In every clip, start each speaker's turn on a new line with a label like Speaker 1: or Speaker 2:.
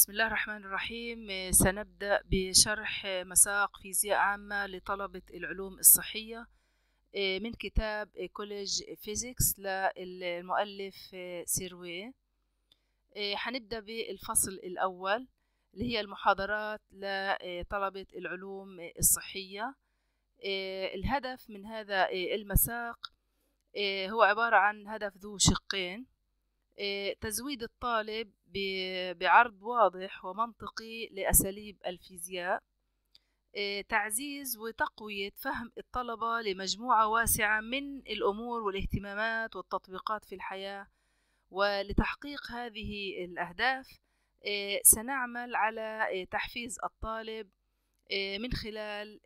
Speaker 1: بسم الله الرحمن الرحيم. سنبدأ بشرح مساق فيزياء عامة لطلبة العلوم الصحية من كتاب College Physics للمؤلف Serway هنبدأ بالفصل الأول اللي هي المحاضرات لطلبة العلوم الصحية. الهدف من هذا المساق هو عبارة عن هدف ذو شقين. تزويد الطالب بعرض واضح ومنطقي لأساليب الفيزياء تعزيز وتقوية فهم الطلبة لمجموعة واسعة من الأمور والاهتمامات والتطبيقات في الحياة. ولتحقيق هذه الأهداف سنعمل على تحفيز الطالب من خلال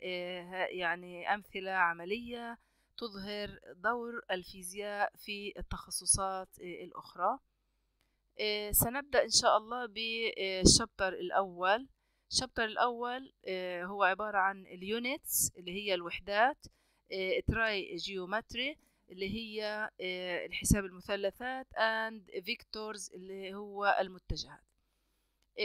Speaker 1: يعني أمثلة عملية تظهر دور الفيزياء في التخصصات الأخرى. سنبدأ إن شاء الله بال chapter الأول. ال chapter الأول هو عبارة عن ال units اللي هي الوحدات trigonometry اللي هي الحساب المثلثات and vectors اللي هو المتجهات.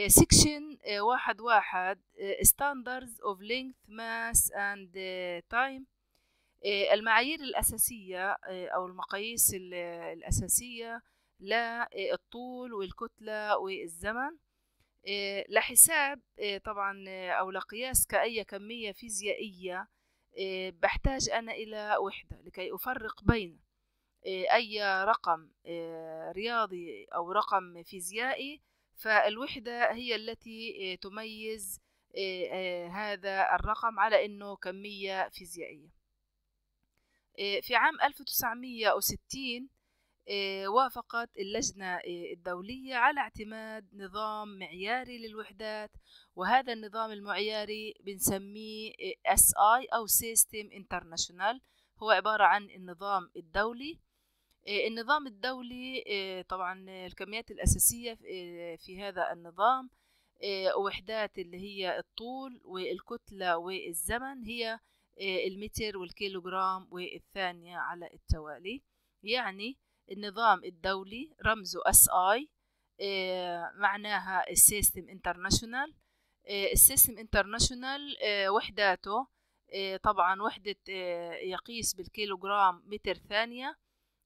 Speaker 1: section واحد واحد standards of length mass and time. المعايير الأساسية أو المقاييس الأساسية للطول والكتلة والزمن لحساب طبعا أو لقياس كأي كمية فيزيائية بحتاج أنا إلى وحدة لكي أفرق بين أي رقم رياضي أو رقم فيزيائي فالوحدة هي التي تميز هذا الرقم على أنه كمية فيزيائية. في عام 1960 وافقت اللجنة الدولية على اعتماد نظام معياري للوحدات وهذا النظام المعياري بنسميه SI أو System International. هو عبارة عن النظام الدولي. النظام الدولي طبعا الكميات الأساسية في هذا النظام وحدات اللي هي الطول والكتلة والزمن هي المتر والكيلوغرام والثانية على التوالي. يعني النظام الدولي رمزه SI معناها ال System International ال System International وحداته طبعا وحدة يقيس بالكيلوغرام متر ثانية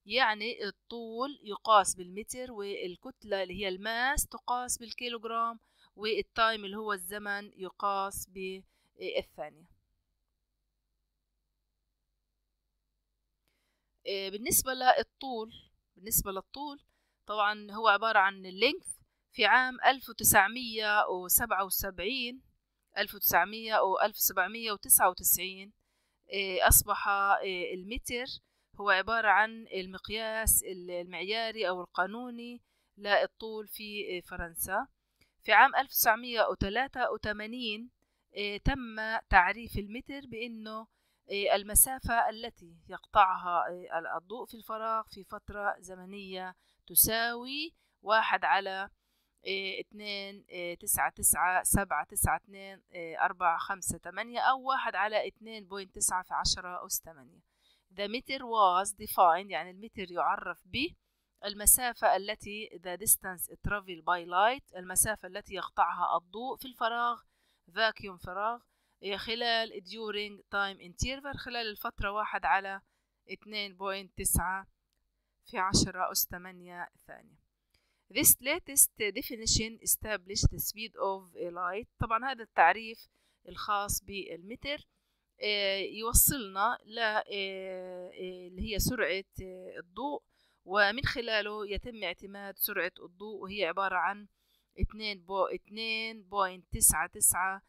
Speaker 1: يعني الطول يقاس بالمتر والكتلة اللي هي ال mass تقاس بالكيلوغرام وال time اللي هو الزمن يقاس بالثانية. بالنسبة للطول بالنسبة للطول طبعا هو عبارة عن ال length في عام 1977 1900 أو 1799 أصبح المتر هو عبارة عن المقياس المعياري أو القانوني للطول في فرنسا. في عام 1983 تم تعريف المتر بأنه المسافة التي يقطعها الضوء في الفراغ في فترة زمنية تساوي واحد على اتنين تسعة تسعة سبعة تسعة اتنين أربعة خمسة تمانية أو واحد على اتنين بوينت تسعة في عشرة أس تمانية. The meter was defined يعني المتر يعرف ب المسافة التي the distance travel by light المسافة التي يقطعها الضوء في الفراغ vacuum فراغ. خلال during time interval خلال الفترة واحد على اتنين point تسعة في عشرة أس تمانية ثانية. This latest definition established the speed of light. طبعا هذا التعريف الخاص بالمتر يوصلنا ل اللي هي سرعة الضوء. ومن خلاله يتم اعتماد سرعة الضوء وهي عبارة عن اتنين بو اتنين point تسعة تسعة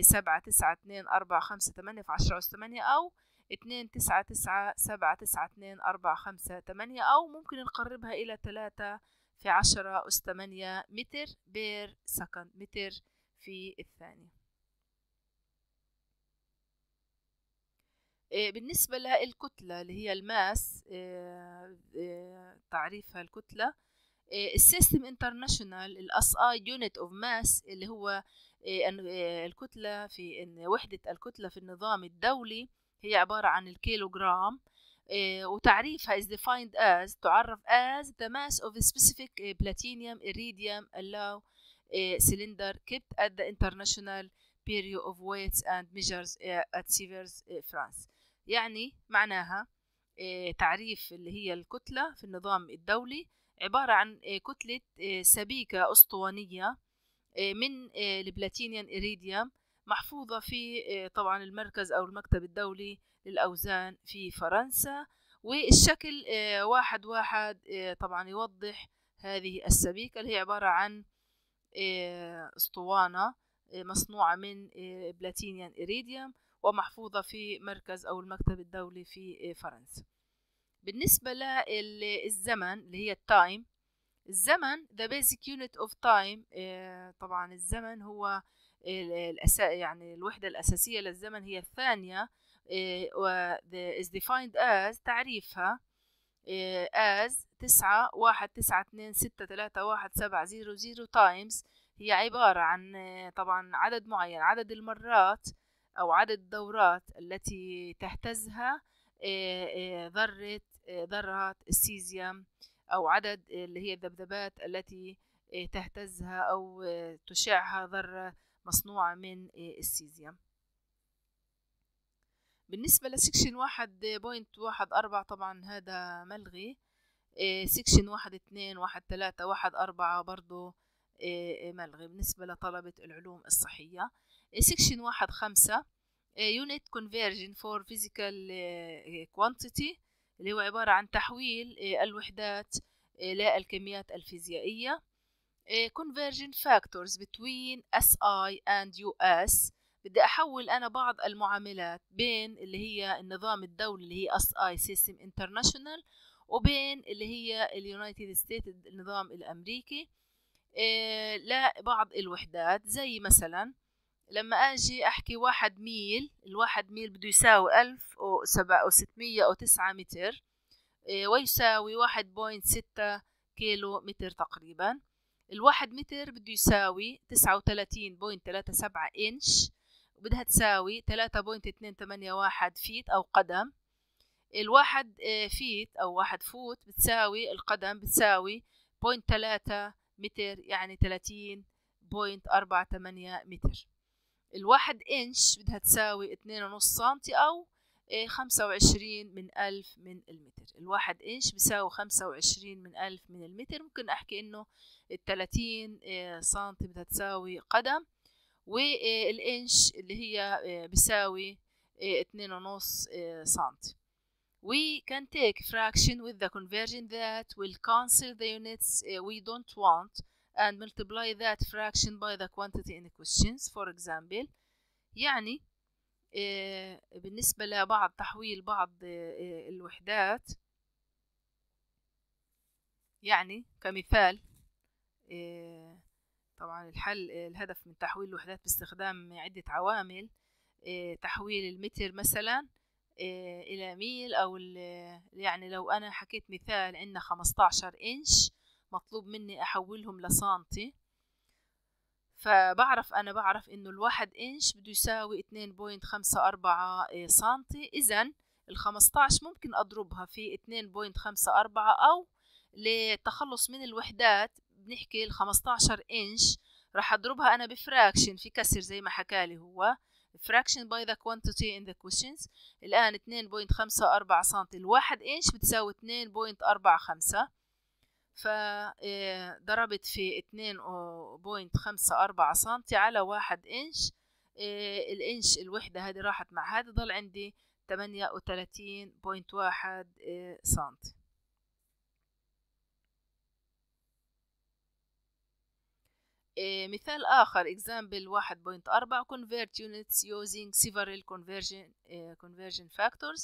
Speaker 1: سبعة تسعة اتنين أربعة خمسة تمانية في عشرة أس تمانية أو اتنين تسعة تسعة سبعة تسعة اتنين أربعة خمسة تمانية أو ممكن نقربها إلى تلاتة في عشرة أس تمانية متر per second متر في الثانية. بالنسبة للكتلة اللي هي ال mass تعريفها الكتلة ال System International ال SI unit of mass اللي هو الكتلة في إن وحدة الكتلة في النظام الدولي هي عبارة عن الكيلوغرام وتعريفها is defined as تعرف as the mass of a specific platinum iridium allow cylinder kept at the International Bureau of Weights and Measures at Sivers France. يعني معناها تعريف اللي هي الكتلة في النظام الدولي عبارة عن كتلة سبيكة أسطوانية من البلاتينيوم إيريديوم محفوظة في طبعا المركز أو المكتب الدولي للأوزان في فرنسا. والشكل واحد واحد طبعا يوضح هذه السبيكة اللي هي عبارة عن أسطوانة مصنوعة من بلاتينيوم إيريديوم ومحفوظة في مركز أو المكتب الدولي في فرنسا. بالنسبة للزمن اللي هي ال time الزمن the basic unit of time طبعا الزمن هو الأسا يعني الوحدة الأساسية للزمن هي الثانية و is defined as تعريفها as تسعة واحد تسعة اتنين ستة تلاتة واحد سبعة zero zero times هي عبارة عن طبعا عدد معين عدد المرات أو عدد الدورات التي تهتزها ذرة ذرات السيزيوم أو عدد اللي هي الذبذبات التي تهتزها أو تشعها ذرة مصنوعة من السيزيوم. بالنسبة ل section واحد point واحد أربعة طبعا هذا ملغي. section واحد اتنين واحد تلاتة واحد أربعة برضو ملغي بالنسبة لطلبة العلوم الصحية. section واحد خمسة unit conversion for physical quantity. اللي هو عبارة عن تحويل الوحدات للكميات الفيزيائية conversion factors between SI and US بدي أحول أنا بعض المعاملات بين اللي هي النظام الدولي اللي هي SI System International وبين اللي هي ال United State النظام الأمريكي لبعض الوحدات. زي مثلا لما أجي أحكي واحد ميل الواحد ميل بده يساوي ألف وستمية وتسعة متر ويساوي واحد point ستة كيلو متر تقريبا. الواحد متر بده يساوي تسعة وتلاتين point تلاتة سبعة إنش وبدها تساوي تلاتة point اتنين تمانية واحد feet أو قدم. الواحد feet أو واحد foot بتساوي القدم بتساوي point تلاتة متر يعني تلاتين point أربعة تمانية متر. الواحد إنش بدها تساوي اتنين ونص سنتي أو خمسة وعشرين من ألف من المتر. الواحد إنش بيساوي خمسة وعشرين من ألف من المتر. ممكن أحكي إنه التلاتين سنتي بدها تساوي قدم. والإنش اللي هي بيساوي اتنين ونص سنتي. We can take fraction with the conversion that will cancel the units we don't want and multiply that fraction by the quantity in questions for example. يعني بالنسبة لبعض تحويل بعض الوحدات يعني كمثال طبعا الحل الهدف من تحويل الوحدات باستخدام عدة عوامل تحويل المتر مثلا إلى ميل أو يعني لو أنا حكيت مثال عندنا 15 إنش مطلوب مني أحولهم لسانتي فبعرف أنا بعرف إنه الواحد إنش بده يساوي اتنين point خمسة أربعة سنتي إذا الخمستاش ممكن أضربها في اتنين point خمسة أربعة أو للتخلص من الوحدات بنحكي الخمستاشر إنش راح أضربها أنا بفراكشن في كسر زي ما حكالي هو. fraction by the quantity in the questions. الآن 2.54 سنتي الواحد إنش بتساوي 2.45 فضربت في 2.54 سنتي على واحد إنش الإنش الوحدة هذه راحت مع هذه ضل عندي 38.1 سنتي. مثال آخر example 1.4 convert units using several conversion conversion factors.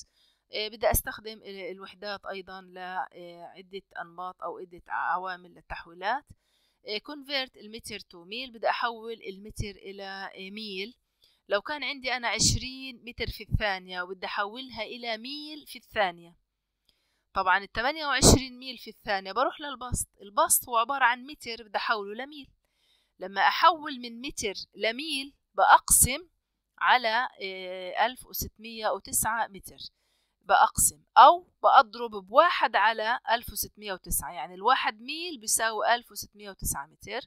Speaker 1: بدي أستخدم الوحدات أيضا لعدة أنماط أو عدة عوامل للتحويلات. convert المتر to ميل بدي أحول المتر إلى ميل لو كان عندي أنا عشرين متر في الثانية وبدي أحولها إلى ميل في الثانية. طبعا التمانية وعشرين ميل في الثانية بروح للبسط. البسط هو عبارة عن متر بدي أحوله لميل لما أحول من متر لميل بأقسم على ألف وستمية وتسعة متر. بأقسم أو بأضرب بواحد على ألف وستمية وتسعة يعني الواحد ميل بيساوي ألف وستمية وتسعة متر.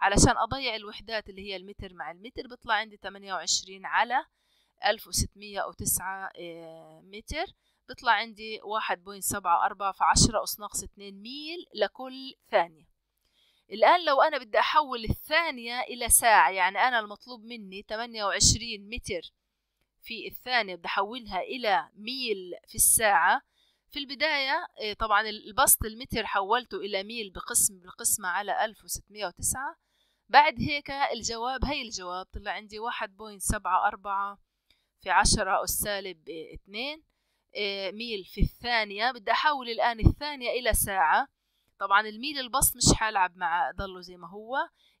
Speaker 1: علشان أضيع الوحدات اللي هي المتر مع المتر بيطلع عندي 28 على 1609 آه، متر. بيطلع عندي 1.74 في 10 أس ناقص 2 ميل لكل ثانية. الآن لو أنا بدي أحول الثانية إلى ساعة يعني أنا المطلوب مني 28 متر في الثانية بدي أحولها إلى ميل في الساعة. في البداية آه، طبعا البسط المتر حولته إلى ميل بقسم بالقسمة على 1609 بعد هيك الجواب هي الجواب طلع عندي 1.74 في 10 أس سالب 2 آه، ميل في الثانية. بدي أحول الآن الثانية إلى ساعة. طبعا الميل البسط مش حلعب مع ضله زي ما هو.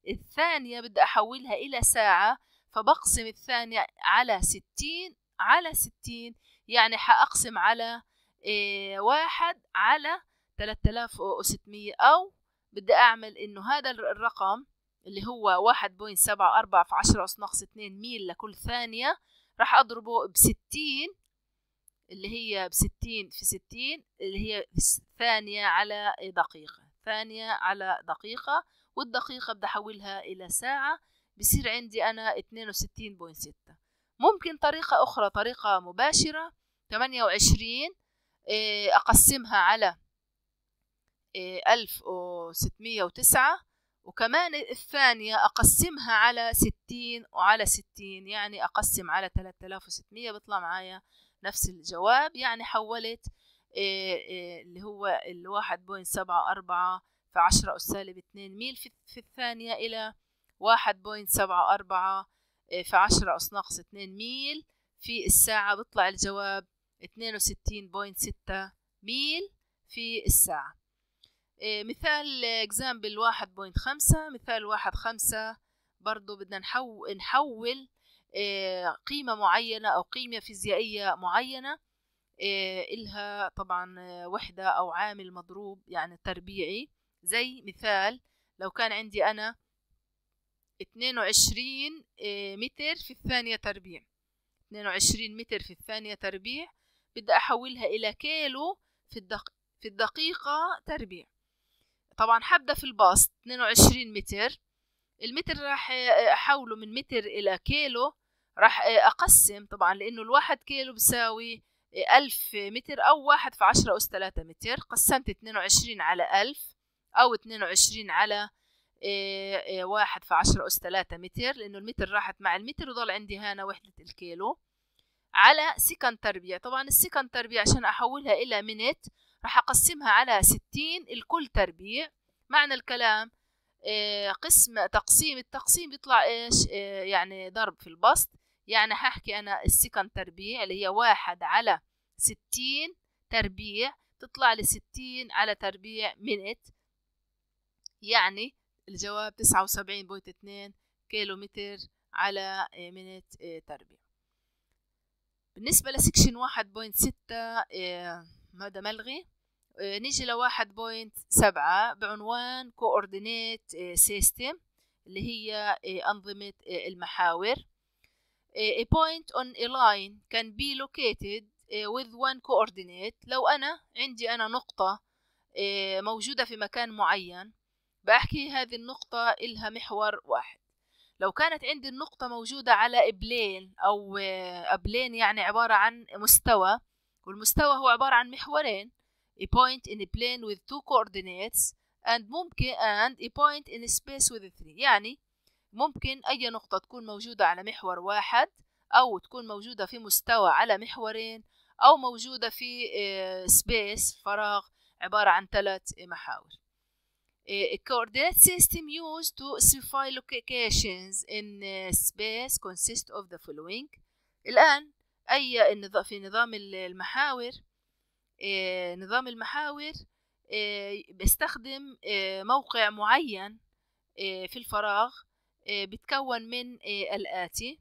Speaker 1: الثانية بدي أحولها إلى ساعة. فبقسم الثانية على ستين على ستين يعني حأقسم على إيه واحد على تلاتة آلاف وستمية أو بدي أعمل إنه هذا الرقم اللي هو واحد point سبعة أربعة في عشرة أس ناقص اتنين ميل لكل ثانية راح أضربه بستين اللي هي بستين في ستين اللي هي ثانية على دقيقة ثانية على دقيقة والدقيقة بدي أحولها إلى ساعة بصير عندي أنا اتنين وستين point ستة. ممكن طريقة أخرى طريقة مباشرة تمانية وعشرين آه، أقسمها على آه، ألف وستمية وتسعة وكمان الثانية أقسمها على ستين وعلى ستين يعني أقسم على تلاتة آلاف وستمية بيطلع معايا نفس الجواب يعني حولت آه، اللي هو الواحد point سبعة أربعة في عشرة أس سالب اتنين ميل في الثانية إلى واحد point سبعة أربعة في عشرة أس ناقص اتنين ميل في الساعة بيطلع الجواب اتنين وستين point ستة ميل في الساعة. إيه، مثال example واحد point خمسة مثال واحد خمسة برضو بدنا نحول, نحول إيه، قيمة معينة أو قيمة فيزيائية معينة إلها طبعا وحدة أو عامل مضروب يعني تربيعي. زي مثال لو كان عندي أنا اتنين وعشرين متر في الثانية تربيع. اتنين وعشرين متر في الثانية تربيع. بدي أحولها إلى كيلو في, الدق... في الدقيقة تربيع. طبعا حبدأ في البسط 22 متر. المتر راح أحوله من متر إلى كيلو. راح أقسم طبعا لأنه الواحد كيلو بيساوي ألف متر أو واحد في عشرة أس ثلاثة متر. قسمت اتنين وعشرين على ألف أو اتنين وعشرين على واحد في عشرة أس ثلاثة متر لأنه المتر راحت مع المتر وضل عندي هنا وحدة الكيلو على سكن تربيع. طبعا السكن تربيع عشان أحولها إلى منت راح أقسمها على ستين الكل تربيع. معنى الكلام آه، قسم تقسيم التقسيم بيطلع إيش؟ آه، يعني ضرب في البسط. يعني هحكي أنا ال second تربيع اللي هي واحد على ستين تربيع تطلع لي ستين على تربيع minute. يعني الجواب تسعة وسبعين point اتنين كيلو متر على آه، minute تربيع بالنسبة ل section واحد point ستة هذا ملغي آه، نيجي لواحد بوينت سبعة بعنوان آه، system اللي هي آه، أنظمة المحاور. a point on a line can be located with one coordinate. لو أنا عندي أنا نقطة موجودة في مكان معين بحكي هذه النقطة إلها محور واحد. لو كانت عندي النقطة موجودة على إبلين أو أبلين يعني عبارة عن مستوى والمستوى هو عبارة عن محورين a point in a plane with two coordinates and ممكن and a point in a space with three. يعني ممكن أي نقطة تكون موجودة على محور واحد أو تكون موجودة في مستوى على محورين أو موجودة في سبيس آه، فراغ عبارة عن ثلاث محاور. A coordinate system used to specify locations in space consists of the following. الآن أي في نظام المحاور نظام المحاور بيستخدم موقع معين في الفراغ بتكون من الآتي.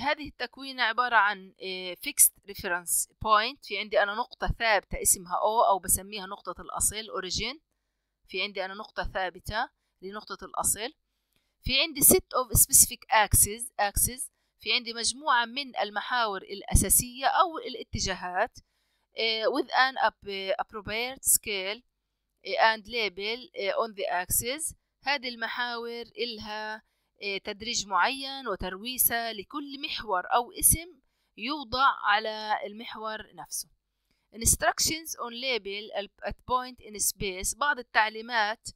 Speaker 1: هذه التكوينة عبارة عن fixed reference point. في عندي أنا نقطة ثابتة اسمها O أو بسميها نقطة الأصل origin. في عندي أنا نقطة ثابتة لنقطة الأصل. في عندي set of specific axes axes. في عندي مجموعة من المحاور الأساسية أو الاتجاهات. with an appropriate scale. and label on the axis هذه المحاور إلها تدريج معين وترويسة لكل محور أو اسم يوضع على المحور نفسه. Instructions on label at point in space بعض التعليمات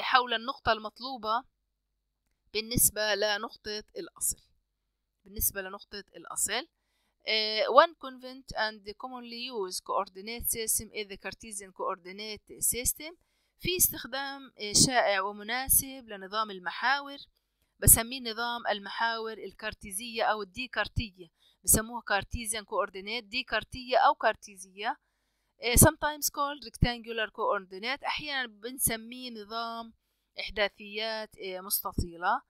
Speaker 1: حول النقطة المطلوبة بالنسبة لنقطة الأصل بالنسبة لنقطة الأصل uh, one convent and commonly used coordinate system is the Cartesian coordinate system في استخدام شائع ومناسب لنظام المحاور بسميه نظام المحاور الكارتيزية أو الديكارتية. بسموها كارتيزيان coordinate ديكارتية أو كارتيزية. sometimes called rectangular coordinate. أحيانا بنسميه نظام إحداثيات مستطيلة.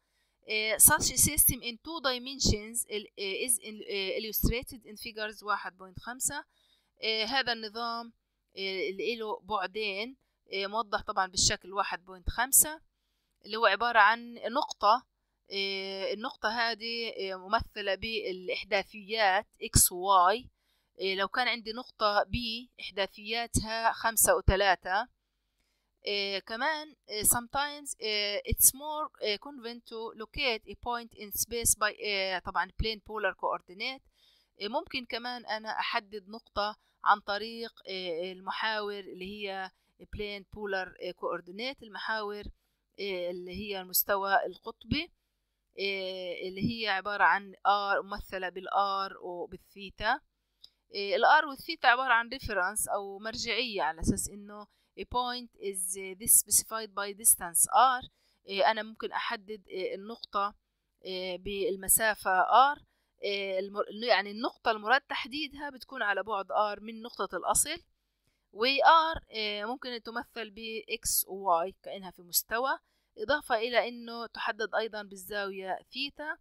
Speaker 1: such a system in two dimensions is illustrated in figures 1.5 هذا النظام اللي له بعدين موضح طبعا بالشكل 1.5 اللي هو عبارة عن نقطة النقطة هذه ممثلة بالإحداثيات x y لو كان عندي نقطة B إحداثياتها خمسة وثلاثة. كمان sometimes it's more convenient to locate a point in space by طبعا plane polar coordinate. ممكن كمان أنا أحدد نقطة عن طريق المحاور اللي هي plane polar coordinate المحاور اللي هي المستوى القطبي. اللي هي عبارة عن R ممثلة بالآر وبالثيتا. الآر والثيتا عبارة عن reference أو مرجعية على أساس إنه a point is specified by distance r. أنا ممكن أحدد النقطة بالمسافة r. يعني النقطة المراد تحديدها بتكون على بعد r من نقطة الأصل. و r ممكن تمثل ب x و y كأنها في مستوى. إضافة إلى أنه تحدد أيضا بالزاوية ثيتا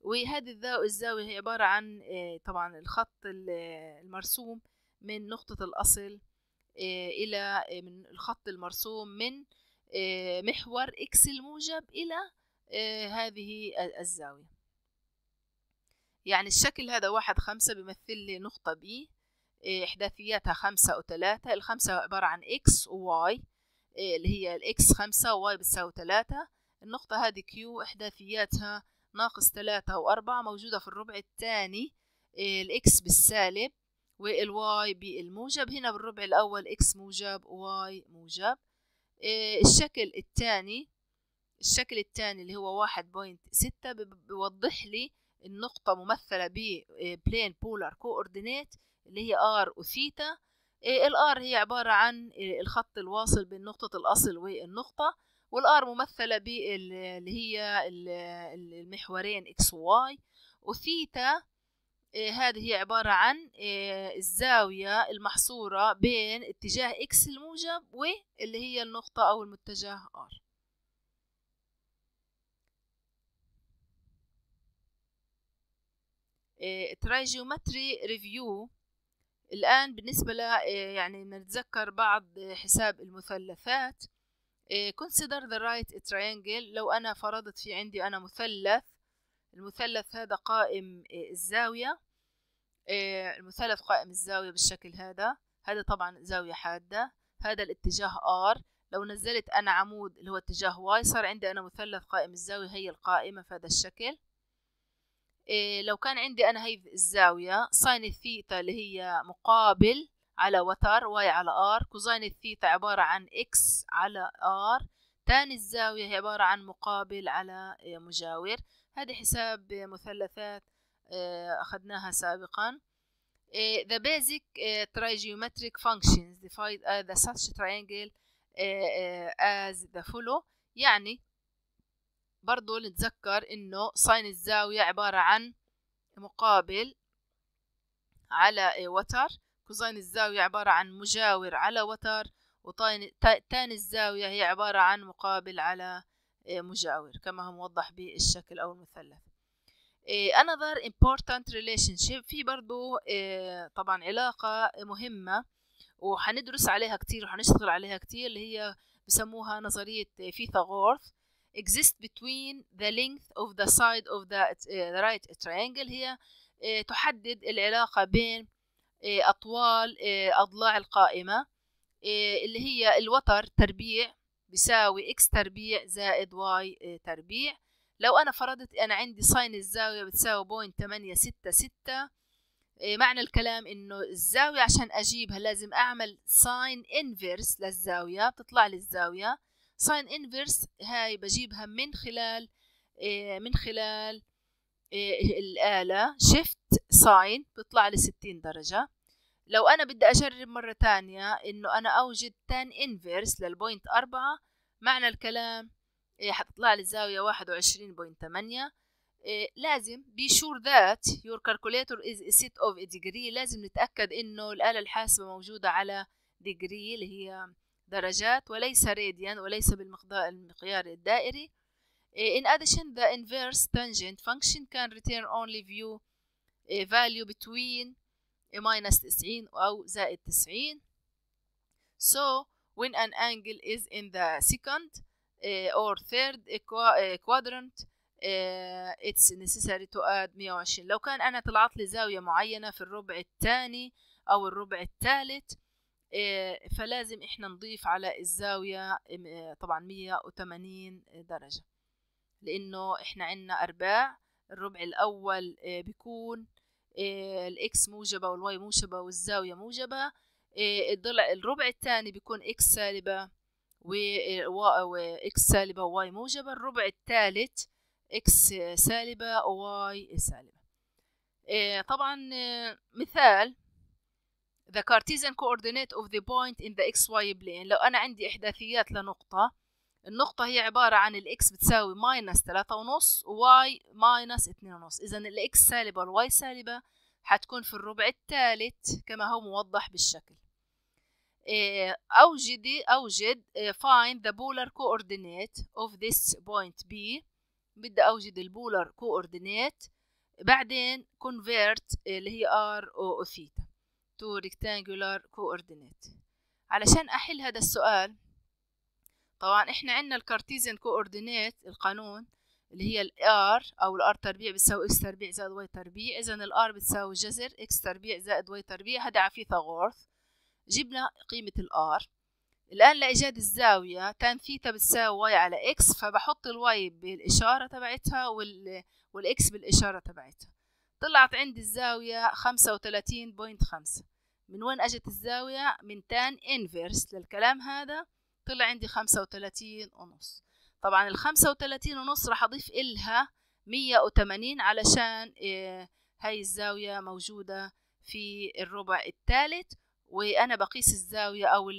Speaker 1: وهذه الزاوية هي عبارة عن طبعا الخط المرسوم من نقطة الأصل إلى من الخط المرسوم من محور x الموجب إلى هذه الزاوية. يعني الشكل هذا واحد خمسة بيمثل لي نقطة P إحداثياتها خمسة وثلاثة الخمسة عبارة عن إكس وواي اللي هي الإكس خمسة وواي بتساوي ثلاثة النقطة هذه Q إحداثياتها ناقص ثلاثة وأربعة موجودة في الربع الثاني. ال x بالسالب وال y بالموجب. هنا بالربع الأول x موجب y موجب. الشكل الثاني الشكل الثاني اللي هو واحد point ستة بيوضح لي النقطة ممثلة ب plane polar coordinate اللي هي r و theta ال r هي عبارة عن الخط الواصل بين نقطة الأصل والنقطة وال r ممثلة باللي هي المحورين x و y و theta هذه هي عبارة عن الزاوية المحصورة بين اتجاه x الموجب واللي هي النقطة أو المتجه R trigonometry review الآن بالنسبة ل يعني نتذكر بعض حساب المثلثات consider the right triangle. لو أنا فرضت في عندي أنا مثلث المثلث هذا قائم الزاوية المثلث قائم الزاوية بالشكل هذا. هذا طبعا زاوية حادة. هذا الاتجاه R. لو نزلت أنا عمود اللي هو اتجاه Y صار عندي أنا مثلث قائم الزاوية هي القائمة في هذا الشكل. لو كان عندي أنا هي الزاوية sine ال theta اللي هي مقابل على وتر y على r cosine ال theta عبارة عن x على r tan الزاوية هي عبارة عن مقابل على مجاور. هذه حساب مثلثات أخذناها سابقا. the basic trigonometric functions defined the such triangle as the follow يعني برضو نتذكر إنه sine الزاوية عبارة عن مقابل على وتر cosine الزاوية عبارة عن مجاور على وتر و tan الزاوية هي عبارة عن مقابل على مجاور كما هو موضح بالشكل أو المثلث. another important relationship. في برضو طبعا علاقة مهمة وحندرس عليها كتير وحنشتغل عليها كتير اللي هي بسموها نظرية فيثاغورث. Exist between the length of the side of the, the right triangle هي تحدد العلاقة بين أطوال أضلاع القائمة. اللي هي الوتر تربيع بيساوي x تربيع زائد y تربيع. لو أنا فرضت أنا عندي sine الزاوية بتساوي point تمانية ستة ستة معنى الكلام إنه الزاوية عشان أجيبها لازم أعمل sine inverse للزاوية بتطلع لي الزاوية sine inverse هاي بجيبها من خلال من خلال الآلة. shift sine بيطلع لي 60 درجة. لو أنا بدي أجرب مرة تانية إنه أنا أوجد tan inverse لل point أربعة معنى الكلام حتطلع لي الزاوية واحد وعشرين point تمانية. لازم be sure that your calculator is a set of a degree. لازم نتأكد إنه الآلة الحاسبة موجودة على degree اللي هي درجات وليس راديان وليس بالمقيار الدائري In addition, the inverse tangent function can return only view a value between minus 90 أو زائد 90. So, when an angle is in the second uh, or third uh, quadrant, uh, it's necessary to add 120. لو كان أنا طلعت لي زاوية معينة في الربع الثاني أو الربع الثالث فلازم إحنا نضيف على الزاوية طبعا 180 درجة. لأنه إحنا عنا أرباع الربع الأول بيكون ال x موجبة وال y موجبة والزاوية موجبة الضلع الربع الثاني بيكون إكس سالبة وإكس سالبة وواي موجبة الربع الثالث x سالبة و y سالبة طبعا مثال the Cartesian coordinate of the point in the xy plane. لو أنا عندي إحداثيات لنقطة النقطة هي عبارة عن ال x بتساوي minus تلاتة ونص و y minus اتنين ونص. إذا ال x سالبة وال y سالبة حتكون في الربع الثالث كما هو موضح بالشكل. أوجد أوجد find the polar coordinate of this point B. بدي أوجد ال polar coordinate. بعدين convert اللي هي R أو theta to rectangular coordinate علشان أحل هذا السؤال طبعا إحنا عندنا ال Cartesian coordinate القانون اللي هي ال R أو ال R تربيع بتساوي x تربيع زائد y تربيع. اذا ال R بتساوي جذر x تربيع زائد y تربيع. هذا على فيثاغورث. جبنا قيمة ال R الآن لإيجاد الزاوية tan theta بتساوي y على x فبحط ال y بالإشارة تبعتها وال... وال x بالإشارة تبعتها. طلعت عندي الزاوية خمسة وتلاتين point خمسة. من وين أجت الزاوية؟ من tan inverse. للكلام هذا طلع عندي خمسة وتلاتين ونص. طبعا الخمسة وتلاتين ونص راح أضيف إلها مية وتمانين علشان إيه هاي الزاوية موجودة في الربع الثالث وأنا بقيس الزاوية أو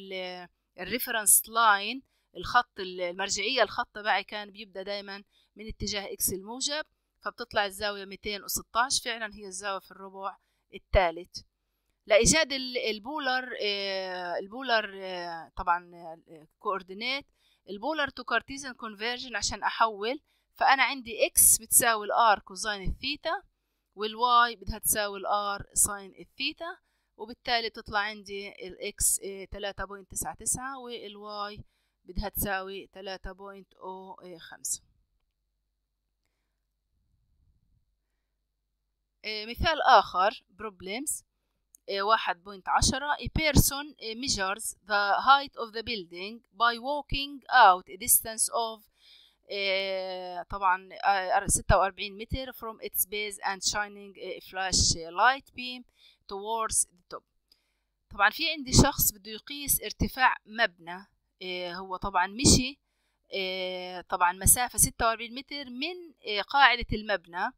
Speaker 1: ال reference line الخط المرجعية الخط تبعي كان بيبدأ دايما من اتجاه x الموجب. فبتطلع الزاوية 216 فعلا هي الزاوية في الربع الثالث لإيجاد ال polar آه، ال polar آه، طبعا آه، coordinate ال polar to Cartesian conversion عشان أحول. فأنا عندي x بتساوي ال R cosine ال theta وال y بدها تساوي ال R sine ال theta وبالتالي بتطلع عندي ال x 3.99 والواي بدها تساوي 3.05 مثال آخر problems واحد بوينت عشرة a person measures the height of the building by walking out a distance of طبعا 46 متر from its base and shining a flash light beam towards the top طبعا في عندي شخص بده يقيس ارتفاع مبنى هو طبعا مشي طبعا مسافة 46 متر من قاعدة المبنى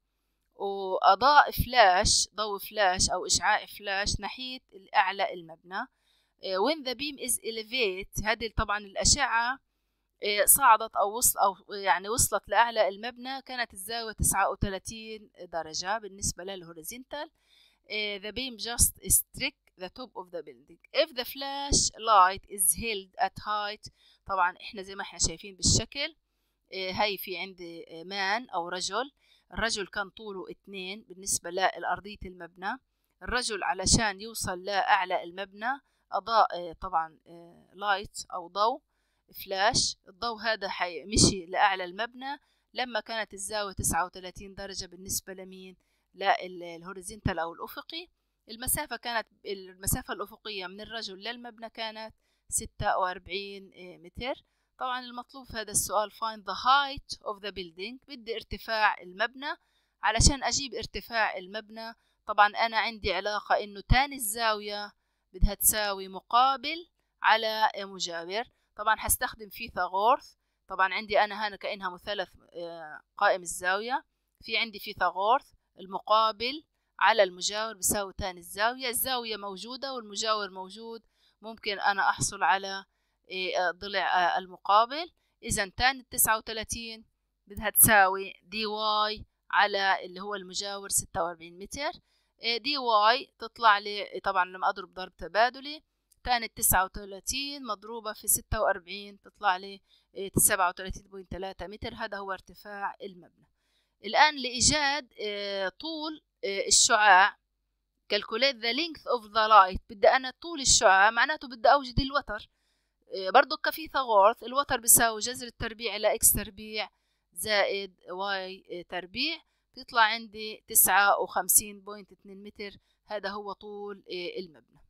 Speaker 1: وأضاء فلاش ضوء فلاش أو إشعاع فلاش ناحية أعلى المبنى. when the beam is elevate هذه طبعا الأشعة صعدت أو وصل أو يعني وصلت لأعلى المبنى كانت الزاوية 39 درجة بالنسبة لل horizontal. the beam just struck the top of the building. If the light is held at height طبعا إحنا زي ما إحنا شايفين بالشكل هاي في عندي man أو رجل. الرجل كان طوله اتنين بالنسبة لأرضية المبنى الرجل علشان يوصل لأعلى المبنى أضاء طبعا light أو ضوء فلاش الضوء هذا حي مشي لأعلى المبنى. لما كانت الزاوية تسعة وتلاتين درجة بالنسبة لمين؟ للهوريزونتال أو الأفقي. المسافة كانت المسافة الأفقية من الرجل للمبنى كانت ستة وأربعين متر. طبعا المطلوب في هذا السؤال find the height of the building. بدي ارتفاع المبنى. علشان أجيب ارتفاع المبنى طبعا أنا عندي علاقة إنه تاني الزاوية بدها تساوي مقابل على مجاور. طبعا هستخدم فيثاغورث طبعا عندي أنا هنا كأنها مثلث آه، قائم الزاوية. في عندي فيثاغورث المقابل على المجاور بيساوي tan الزاوية. الزاوية موجودة والمجاور موجود. ممكن أنا أحصل على ضلع آه، المقابل. إذا tan التسعة وتلاتين بدها تساوي dy على اللي هو المجاور ستة وأربعين متر. dy تطلع لي طبعا لما أضرب ضرب تبادلي كانت تسعة وتلاتين مضروبة في ستة وأربعين تطلع لي سبعة وتلاتين point تلاتة متر. هذا هو ارتفاع المبنى. الآن لإيجاد آه، طول آه، الشعاع. calculate the length of the light. بدي أنا طول الشعاع معناته بدي أوجد الوتر. آه، برضو كفيثاغورث الوتر بيساوي جذر التربيع إلى x تربيع زائد y تربيع. بيطلع عندي تسعة وخمسين point اتنين متر. هذا هو طول المبنى.